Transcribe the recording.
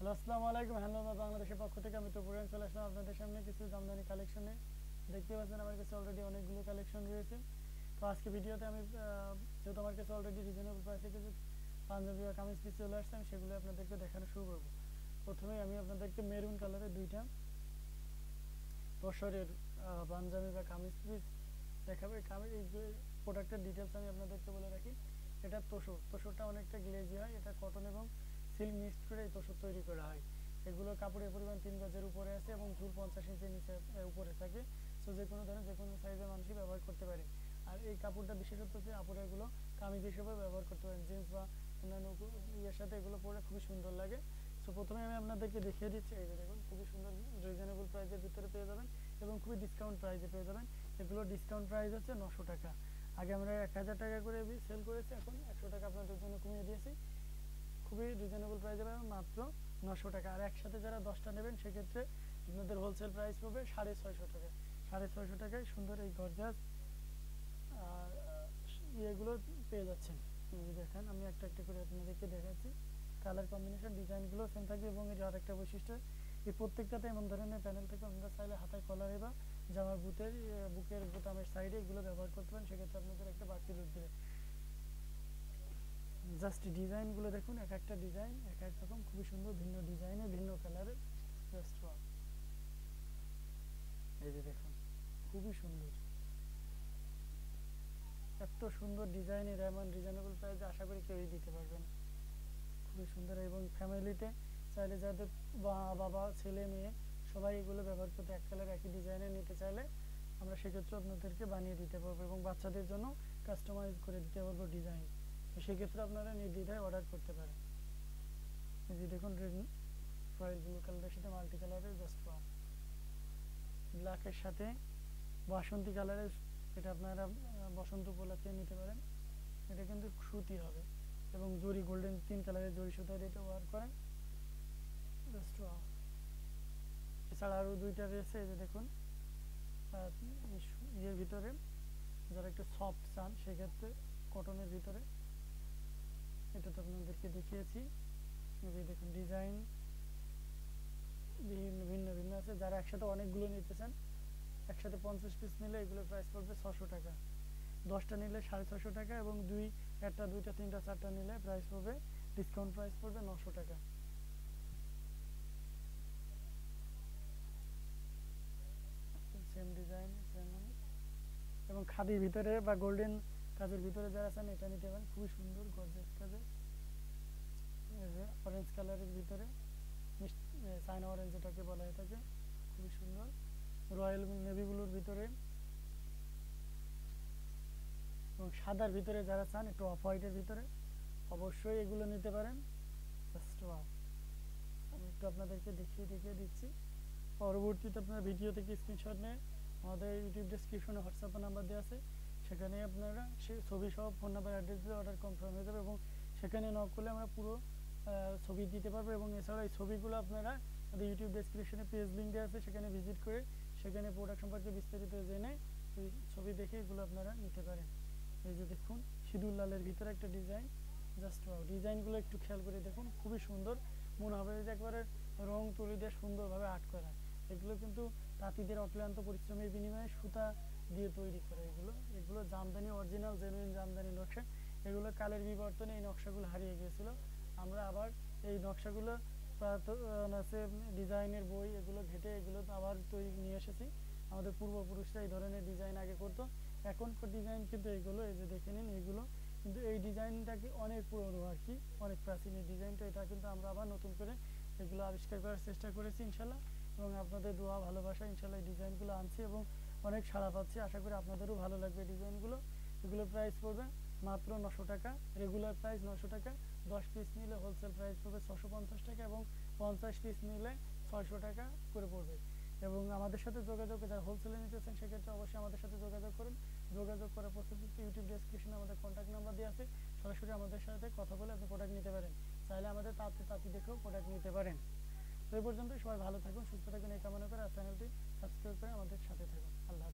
Hello, আসসালামু আলাইকুম। Handloom বাংলাদেশের পক্ষ থেকে আমি তো চলে আসলাম আপনাদের সামনে কিছু জামদানি কালেকশনে। দেখতে পাচ্ছেন আমার কাছে অলরেডি অনেকগুলো কালেকশন রয়েছে। তো আজকে ভিডিওতে আমি যেহেতু আমার কাছে অলরেডি রিজনেবল প্রাইসে কিছু পাঞ্জাবি বা কামিজ পিস চলে আসছে, আমি সেগুলো আপনাদেরকে দেখানো শুরু করব। প্রথমেই আমি আপনাদেরকে মেরুন কালারের দুইটা তসরের পাঞ্জাবি বা কামিজ পিস দেখাবে। কামিজ প্রোডাক্টের ডিটেলস আমি আপনাদেরকে বলে রাখি, এটা তোষর তোষরটা অনেকটা গ্লেজি হয়, এটা কটন এবং সিল্ক মিক্সড করে এই তোষর তৈরি করা হয়। এগুলো কাপড়ের পরিমাণ তিন গজের উপরে আছে এবং ঝুল পঞ্চাশ ইঞ্চির নিচে উপরে থাকে। সো যে কোনো ধরনের, যে কোনো সাইজের মানুষই ব্যবহার করতে পারে। আর এই কাপড়টা বিশেষত হচ্ছে আপুরা এগুলো কামিজ হিসেবে ব্যবহার করতে পারেন। জিন্স বা অন্যান্য ইয়ের সাথে এগুলো পরে খুবই সুন্দর লাগে। সো প্রথমে আমি আপনাদেরকে দেখিয়ে দিচ্ছি, এই যে দেখুন, খুবই সুন্দর রিজনেবল প্রাইসের ভিতরে পেয়ে যাবেন এবং খুবই ডিসকাউন্ট প্রাইসে পেয়ে যাবেন। এগুলো ডিসকাউন্ট প্রাইস হচ্ছে নশো টাকা। আগে আমরা এক হাজার টাকা করে সেল করেছি, এখন একশো টাকা আপনাদের জন্য কমিয়ে দিয়েছি। খুবই রিজনেবল প্রাইসে পাবেন মাত্র নশো টাকা। আর একসাথে যারা দশটা নেবেন সেক্ষেত্রে আপনাদের হোলসেল প্রাইস পড়বে সাড়ে ছয়শো টাকা। সাড়ে ছয়শো টাকায় সুন্দর এই গরজাস আর ইয়েগুলো পেয়ে যাচ্ছেন। দেখেন আমি একটা একটা করে আপনাদেরকে দেখাচ্ছি। কালার কম্বিনেশন ডিজাইনগুলো সেম থাকবে এবং এর আরেকটা বৈশিষ্ট্য এই প্রত্যেকটাতে এমন ধরনের প্যানেল থেকে আপনারা চাইলে হাতায় কলারে বা জামার আহ, বুকের বোতামের সাইডে এগুলো ব্যবহার করতে পারেন। সেক্ষেত্রে আপনাদের একটা বাড়তি লুক দেবে। জাস্ট ডিজাইনগুলো দেখুন, এক একটা ডিজাইন, এক এক রকম, খুবই সুন্দর, ভিন্ন ডিজাইনে, ভিন্ন কালারের জাস্ট এই যে দেখুন, খুবই সুন্দর। এত সুন্দর ডিজাইনের এমন রিজনেবল প্রাইসে আশা করি কেউই দিতে পারবে না। খুবই সুন্দর এবং ফ্যামিলিতে চাইলে যাদের বাবা, ছেলে, মেয়ে, সবাই এগুলো ব্যবহার করতে এক কালার, একই ডিজাইনে নিতে চাইলে আমরা সেক্ষেত্রে আপনাদেরকে বানিয়ে দিতে পারব এবং বাচ্চাদের জন্য কাস্টমাইজ করে দিতে পারব ডিজাইন সেক্ষেত্রে আপনারা নির্দ্বিধায় অর্ডার করতে পারেন। যে দেখুন রয়্যাল ব্লু কালারের সাথে মাল্টি কালারের জাস্ট ব্ল্যাকের সাথে বাসন্তী কালারের এটা আপনারা বসন্ত উপলক্ষে নিতে পারেন। এটা কিন্তু সুতি হবে এবং জরি গোল্ডেন তিন কালারের জরি সুতা দিয়ে এটা ওয়ার করেন। জাস্ট এছাড়া আরও দুইটা রয়েছে, এই যে দেখুন ইয়ের ভিতরে যারা একটু সফট চান, সেক্ষেত্রে কটনের ভিতরে এটা তো আপনাদেরকে দেখিয়েছি। যে দেখুন ডিজাইন বিভিন্ন, ভিন্ন ভিন্ন আছে। যারা একসাথে অনেকগুলো নিতে চান একসাথে পঞ্চাশ পিস নিলে এগুলোর প্রাইস পড়বে ছশো টাকা। দশটা নিলে সাড়ে ছশো টাকা এবং দুই, একটা, দুইটা, তিনটা, চারটা নিলে প্রাইস পড়বে ডিসকাউন্ট প্রাইস পড়বে নশো টাকা। সেম ডিজাইন সেম এবং খাদির ভিতরে বা গোল্ডেন কাজের ভিতরে যারা চান এটা নিতে পারেন খুবই সুন্দর গর্জেস কাজের অরেঞ্জ কালারের ভিতরে চায়না অরেঞ্জ যেটাকে বলা হয়ে থাকে খুবই সুন্দর। রয়্যাল নেভি ব্লুর ভিতরে। এবং সাদার ভিতরে যারা চান, একটু অফ হোয়াইটের ভিতরে, অবশ্যই এগুলো নিতে পারেন। জাস্ট ওয়াও আমি একটু আপনাদেরকে দেখিয়ে দেখিয়ে দিচ্ছি। পরবর্তীতে আপনারা ভিডিও থেকে স্ক্রিনশট নিয়ে আমাদের ইউটিউব ডেসক্রিপশনে হোয়াটসঅ্যাপ নাম্বার দেওয়া আছে। সেখানে আপনারা সে ছবি সহ ফোন নাম্বার অ্যাড্রেস দিয়ে অর্ডার কনফার্ম হয়ে যাবে এবং সেখানে নক করলে আমরা পুরো ছবি দিতে পারব এবং এছাড়া এই ছবিগুলো আপনারা আমাদের ইউটিউব ডেসক্রিপশনে পেজ লিঙ্ক দেওয়া আছে, সেখানে ভিজিট করে সেখানে প্রোডাক্ট সম্পর্কে বিস্তারিত জেনে ছবি দেখে এগুলো আপনারা নিতে পারেন। এই যে দেখুন, সিঁদুর লালের ভিতরে একটা ডিজাইন জাস্ট ওয়াও ডিজাইনগুলো একটু খেয়াল করে দেখুন, খুবই সুন্দর। মনে হবে যে একবারে রং তুলি দিয়ে সুন্দরভাবে আর্ট করা। এগুলো কিন্তু তাঁতিদের অক্লান্ত পরিশ্রমের বিনিময়ে সুতা দিয়ে তৈরি করে এগুলো। এগুলো জামদানি অরিজিনাল জেনুইন জামদানি নকশা। এগুলো কালের বিবর্তনে এই নকশাগুলো হারিয়ে গিয়েছিল। আমরা আবার এই নকশাগুলো ডিজাইনের বই, এগুলো ঘেটে এগুলো আবার তৈরি নিয়ে এসেছি। আমাদের পূর্বপুরুষরা এই ধরনের ডিজাইন আগে করতো। এখনকার ডিজাইন কিন্তু এগুলো এই যে দেখে নিন এগুলো। কিন্তু এই ডিজাইনটাকে অনেক পুরনো আর কি, অনেক প্রাচীন এই ডিজাইনটা, এটা কিন্তু আমরা আবার নতুন করে এগুলো আবিষ্কার করার চেষ্টা করেছি, ইনশাল্লাহ। এবং আপনাদের দোয়া, ভালোবাসা, ইনশাল্লাহ এই ডিজাইনগুলো আনছি এবং অনেক সাড়া পাচ্ছি। আশা করি আপনাদেরও ভালো লাগবে ডিজাইনগুলো। এগুলোর প্রাইস পড়বে মাত্র নশো টাকা। রেগুলার প্রাইস নশো টাকা। দশ পিস নিলে হোলসেল প্রাইস পড়বে ছশো পঞ্চাশ টাকা এবং পঞ্চাশ পিস নিলে ছয়শো টাকা করে পড়বে। এবং আমাদের সাথে যোগাযোগ, যারা হোলসেলে নিতেছেন সেক্ষেত্রে অবশ্যই আমাদের সাথে যোগাযোগ করুন। যোগাযোগ করার পদ্ধতিতে ইউটিউব ডেসক্রিপশনে আমাদের কন্ট্যাক্ট নাম্বার দেওয়া আছে। সরাসরি আমাদের সাথে কথা বলে আপনি প্রোডাক্ট নিতে পারেন। চাইলে আমাদের তাঁতি তাঁতি দেখেও প্রোডাক্ট নিতে পারেন। তো এই পর্যন্ত সবাই ভালো থাকুন, সুস্থ থাকুন, এই কামনা করে আর চ্যানেলটি সাবস্ক্রাইব করে আমাদের সাথে থাকুন। I love